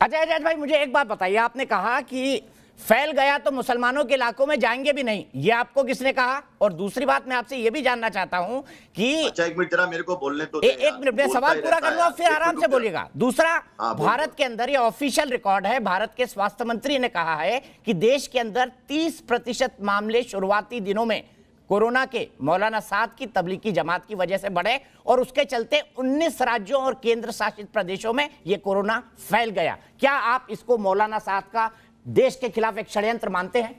अच्छा एजाज भाई मुझे एक बात बताइए। आपने कहा कि फैल गया तो मुसलमानों के इलाकों में जाएँगे भी नहीं। ये आपको किसने कहा? और दूसरी बात मैं आपसे ये भी जानना चाहता हूँ कि अच्छा एक मिनट जरा मेरे को बोलने तो ए, एक मिनट मैं सवाल पूरा करूँगा फिर आराम से बोलिएगा। दूसरा हाँ, बोल भारत के अंदर ये ऑफिशियल रिकॉर्ड है। भारत के स्वास्थ्य मंत्री ने कहा है कि देश के अंदर 30 प्रतिशत मामले शुरुआती दिनों में कोरोना के मौलाना साद की तबलीगी जमात की वजह से बढ़े और उसके चलते 19 राज्यों और केंद्र शासित प्रदेशों में ये कोरोना फैल गया। क्या आप इसको मौलाना साद का देश के खिलाफ एक षड्यंत्र मानते हैं?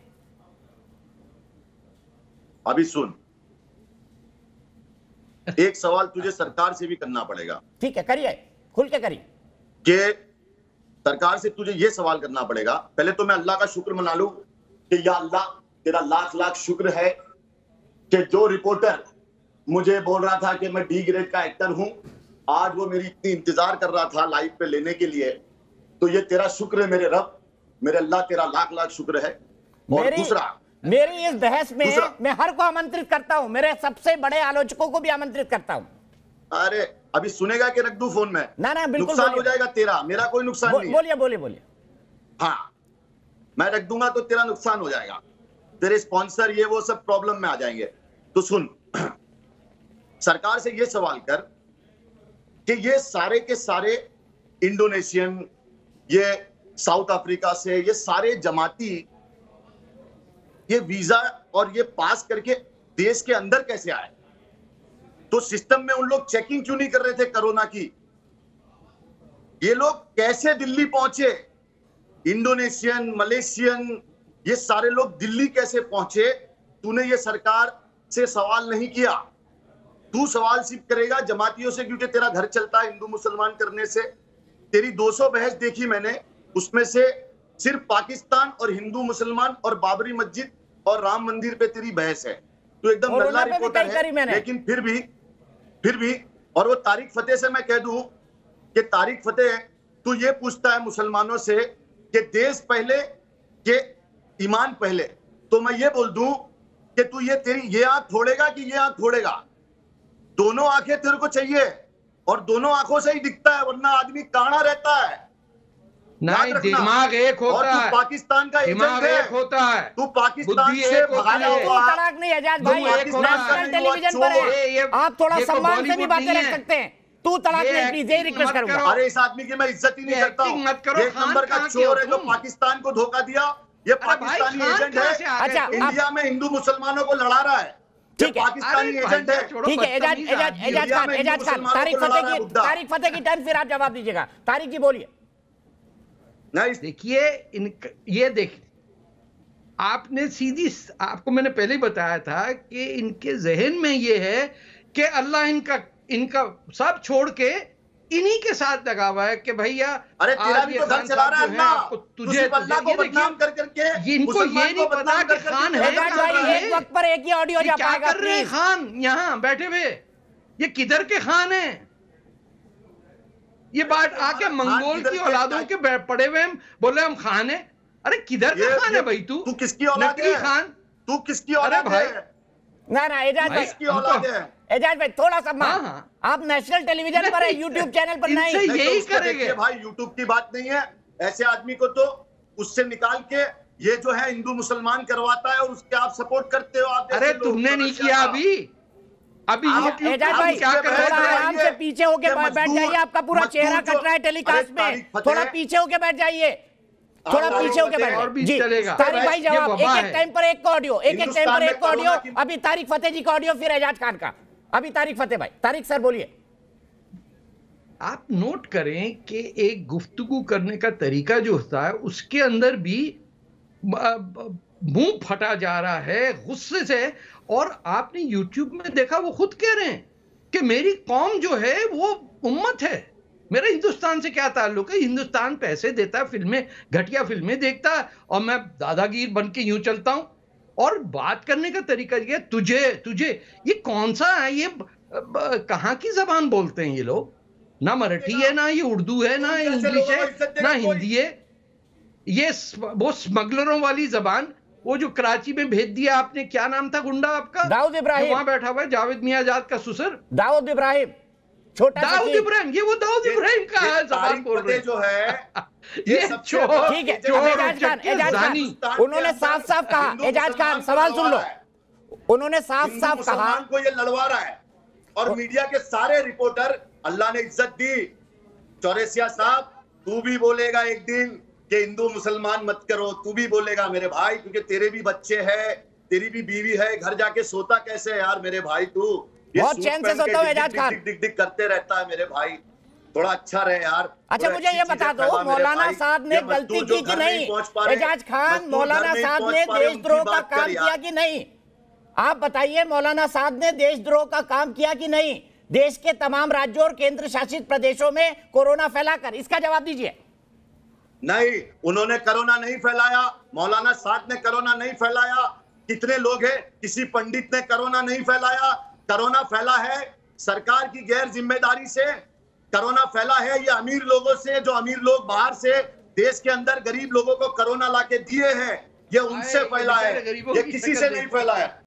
अभी सुन। एक सवाल तुझे सरकार से भी करना पड़ेगा। ठीक है करिए खुल के करिए। कि सरकार से तुझे यह सवाल करना पड़ेगा। पहले तो मैं अल्लाह का शुक्र मना लू कि या अल्लाह तेरा लाख लाख शुक्र है कि जो रिपोर्टर मुझे बोल रहा था कि मैं डी ग्रेड का एक्टर हूँ आज वो मेरी इतनी इंतज़ार कर रहा था लाइव पे लेने के लिए तो ये तेरा शुक्र है मेरे रब मेरे अल्लाह तेरा लाख लाख शुक्र है। और मेरी दूसरा मेरी इस बहस में मैं हर को आमंत्रित करता हूँ मेरे सबसे बड़े आलोचकों को भी आमंत्रित करता हूँ। अरे अभी सुनेगा कि रख दू फ़ोन में? ना, ना, बिल्कुल नुकसान हो जाएगा तेरा मेरा कोई नुकसान बो, नहीं बोलिए बोलिए बोलिए। हाँ मैं रख दूँगा तो तेरा नुकसान हो जाएगा। तेरे स्पॉन्सर ये, वो सब प्रॉब्लम में आ जाएँगे। तो सुन, सरकार से ये सवाल कर कि ये सारे के सारे इंडोनेशियन ये साउथ अफ्रीका से, ये सारे जमाती, ये वीज़ा और ये पास करके देश के अंदर कैसे आए? तो सिस्टम में उन लोग चेकिंग क्यों नहीं कर रहे थे कोरोना की? ये लोग कैसे दिल्ली पहुँचे? इंडोनेशियन मलेशियन ये सारे लोग दिल्ली कैसे पहुँचे? तूने ये सरकार से सवाल नहीं किया। तू सवाल सिर्फ़ करेगा जमातियों से क्योंकि तेरा घर चलता है हिंदू मुसलमान करने से। तेरी 200 बहस देखी मैंने। उसमें से सिर्फ़ पाकिस्तान और हिंदू मुसलमान और बाबरी मस्जिद और राम मंदिर पे तेरी बहस है। तू एकदम नल्ला रिपोर्टर है। लेकिन फिर भी फिर भी और वो तारिक फतेह से मैं कह दूँ कि तारिक फतेह तू ये पूछता है मुसलमानों से कि देश पहले कि ईमान पहले। तो मैं ये बोल दूँ कि तू ये तेरी ये आँख फोड़ेगा कि ये आँख फोड़ेगा? दोनों आँखें तेरे को चाहिए और दोनों आँखों से ही दिखता है वरना आदमी काना रहता है। नहीं दिमाग एक और होता तू है। पाकिस्तान का दिमाग एक होता है। तू पाकिस्तान से एक होती भगाया हुआ। तलाक नहीं आज़ाद भाई। नेशनल टेलीविज़न पर है। आप थोड़ा सम्मान से भी बातें रख सकते हैं। तू तलाक नहीं प्लीज़ यही रिक्वेस्ट करूँगा। अरे इस आदमी की मैं इज़्ज़त ही नहीं करता हूँ। एक नंबर का चोर है जो पाकिस्तान को धोखा दिया। ये पाकिस्तानी एजेंट है। अच्छा, इंडिया में हिंदू मुसलमानों को लड़ा रहा है। ठीक है। पाकिस्तानी एजेंट है। ठीक है एजाज एजाज आदमी। एजाज खान एजाज खान तारिक फतेह की तारिक फतेह की टर्न फिर आप जवाब दीजिएगा। तारिक जी बोलिए। नहीं देखिए इन ये देख आपने सीधी आपको मैंने पहले ही बताया था कि इनके जहन में ये है कि अल्लाह इनका इनका सब छोड़ के इन्हीं के साथ लगा हुआ है कि भैया अरे तेरा भी तो घर खान चला रहा है आपको- तुझे अल्लाह को ये बदनाम कर करके इनको ये नहीं पता कि खान है है। एक वक्त पर एक ही ऑडियो जा क्या कर रहे हैं खान? यहाँ बैठे हुए। ये किधर के खान हैं? ये बात आके मंगोल की औलादों के पड़े हुए हम बोले हम खान है। अरे किधर का खान है भाई तू? तू किसकी औलाद है? खान। तू किसकी औलाद है? ना ना एजाज भाई, भाई किसकी औलाद है? एजाज भाई थोड़ा सा हाँ, हाँ। आप नेशनल टेलीविज़न पर है यूट्यूब चैनल पर नहीं। नहीं तो यही करेंगे। भाई यूट्यूब की बात नहीं है। ऐसे आदमी को तो उससे निकाल के ये जो है हिंदू मुसलमान करवाता है और उसके आप सपोर्ट करते हो आप अरे तुमने नहीं किया अभी। अभी आप- एजाज भाई क्या कर रहे थे आराम जाइए। से पीछे होके बैठ बैठ जाइए आपका पूरा चेहरा कट रहा है टेलीकास्ट में। थोड़ा पीछे होके बैठ जाइए। थोड़ा पीछे होके तारीख बैठ और भी जी चलेगा। तारिक भाई जवाब एक एक टाइम पर एक का ऑडियो एक एक टाइम पर एक का ऑडियो अभी तारिक फतेह जी का ऑडियो फिर एजाज खान का। अभी तारिक फतेह भाई तारिक सर बोलिए। आप नोट करें कि एक गुफ्तगू करने का तरीका जो होता है, उसके अंदर भी मुँह फटा जा रहा है गुस्से से, और आपने यूट्यूब में देखा, वो खुद कह रहे हैं कि मेरी कौम जो है, वो उम्मत है। मेरा हिंदुस्तान से क्या ताल्लुक है? हिंदुस्तान पैसे देता है फ़िल्में, घटिया फ़िल्में देखता है और मैं दादागीर बन के यूँ चलता हूँ। और बात करने का तरीका ये तुझे तुझे ये कौन सा है ये कहाँ की जबान बोलते हैं ये लोग? ना मराठी है ना ये उर्दू है ना इंग्लिश है ना हिंदी है। ये वो स्मगलरों वाली जबान वो जो कराची में भेज दिया आपने क्या नाम था गुंडा आपका? दाऊद इब्राहिम। वहाँ बैठा हुआ है जावेद मियाँ आज़ाद का सुसर। दाऊद इब्राहिम छोटा दाऊद इब्राहिम ये वो दाऊद इब्राहिम का है जबान बोल रहे जो है ठीक है एजाज खान एजाज खान उन्होंने साफ़ साफ़ कहा एजाज खान सवाल सुन लो। उन्होंने साफ़ साफ़ कहा। को ये लड़वा रहा है। और मीडिया के सारे रिपोर्टर अल्लाह ने इज़्ज़त दी। चौरेसिया साहब तू भी बोलेगा एक दिन कि हिंदू मुसलमान मत करो। तू भी बोलेगा मेरे भाई क्योंकि तेरे भी बच्चे हैं तेरी भी बीवी है घर जाके सोता कैसे है यार मेरे भाई तू? बहुत चैन से सोता हूँ, एजाज खान। डिग- डिग करते रहता है मेरे भाई। थोड़ा अच्छा रहे यार। अच्छा मुझे ये बता दो मौलाना साहब ने गलती की कि नहीं एजाज खान मौलाना साहब ने देशद्रोह का काम किया कि नहीं? आप बताइए मौलाना साहब ने देशद्रोह का काम किया कि नहीं? देश के तमाम राज्यों और केंद्र शासित प्रदेशों में कोरोना फैलाकर इसका जवाब दीजिए। नहीं उन्होंने कोरोना नहीं फैलाया मौलाना साहब ने कोरोना नहीं फैलाया। कितने लोग हैं किसी पंडित ने कोरोना नहीं फैलाया। कोरोना फैला है सरकार की गैर ज़िम्मेदारी से कोरोना फैला है ये अमीर लोगों से जो अमीर लोग बाहर से देश के अंदर गरीब लोगों को कोरोना लाके दिए हैं ये उनसे फैला है ये किसी से नहीं फैला है।